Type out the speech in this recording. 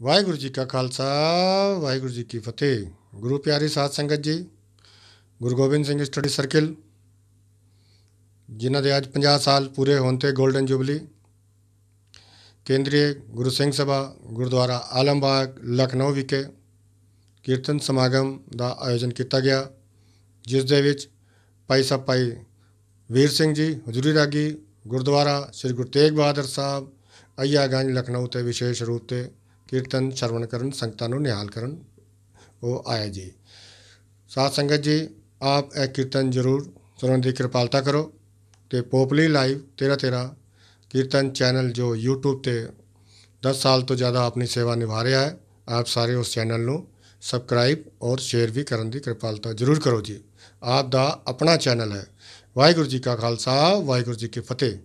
ਵਾਹਿਗੁਰੂ ਜੀ ਕਾ ਖਾਲਸਾ, ਵਾਹਿਗੁਰੂ ਜੀ ਕੀ ਫਤਿਹ। ਗੁਰੂ ਪਿਆਰੀ ਸਾਧ ਸੰਗਤ ਜੀ, ਗੁਰੂ ਗੋਬਿੰਦ ਸਿੰਘ ਸਟੱਡੀ ਸਰਕਲ, ਜਿਨ੍ਹਾਂ ਦੇ ਅੱਜ 50 ਸਾਲ ਪੂਰੇ ਹੋਣ ਤੇ 골ਡਨ ਜੁਬਲੀ ਕੇਂਦਰੀ ਗੁਰੂ ਸਿੰਘ ਸਭਾ ਗੁਰਦੁਆਰਾ ਆਲਮਬਾਗ, ਲਖਨਊ ਵਿਖੇ ਕੀਰਤਨ ਸਮਾਗਮ ਦਾ ਆਯੋਜਨ ਕੀਤਾ ਗਿਆ, ਜਿਸ ਦੇ ਵਿੱਚ ਭਾਈ ਸਾਹਿਬ ਭਾਈ ਵੀਰ ਸਿੰਘ ਜੀ, ਹਜ਼ੂਰੀ ਰਾਗੀ ਗੁਰਦੁਆਰਾ, ਸ੍ਰੀ ਗੁਰੂ ਤੇਗ ਬਹਾਦਰ ਸਾਹਿਬ ਅਈਆਗੰਜ ਲਖਨਊ ਤੇ ਵਿਸ਼ੇਸ਼ ਰੂਪ ਤੇ ਕੀਰਤਨ, ਸ਼ਰਵਣ ਕਰਨ, ਸੰਗਤਾਂ ਨੂੰ ਨਿਹਾਲ ਕਰਨ, ਉਹ ਆਏ ਜੀ। ਸਾਧ ਸੰਗਤ ਜੀ, ਆਪ ਇਹ ਕੀਰਤਨ ਜ਼ਰੂਰ ਸੁਣਨ ਦੀ ਕਿਰਪਾਲਤਾ ਕਰੋ ਤੇ ਪੋਪਲੀ ਲਾਈਵ 13 13 ਕੀਰਤਨ ਚੈਨਲ ਜੋ YouTube ਤੇ 10 ਸਾਲ ਤੋਂ ਜ਼ਿਆਦਾ ਆਪਣੀ ਸੇਵਾ ਨਿਭਾ ਰਿਹਾ ਹੈ, ਆਪ ਸਾਰੇ ਉਸ ਚੈਨਲ ਨੂੰ ਸਬਸਕ੍ਰਾਈਬ ਔਰ ਸ਼ੇਅਰ ਵੀ ਕਰਨ ਦੀ ਕਿਰਪਾਲਤਾ ਜ਼ਰੂਰ ਕਰੋ ਜੀ। ਆਪ ਦਾ ਆਪਣਾ ਚੈਨਲ ਹੈ। ਵਾਹਿਗੁਰੂ ਜੀ ਕਾ ਖਾਲਸਾ, ਵਾਹਿਗੁਰੂ ਜੀ ਕੀ ਫਤਿਹ।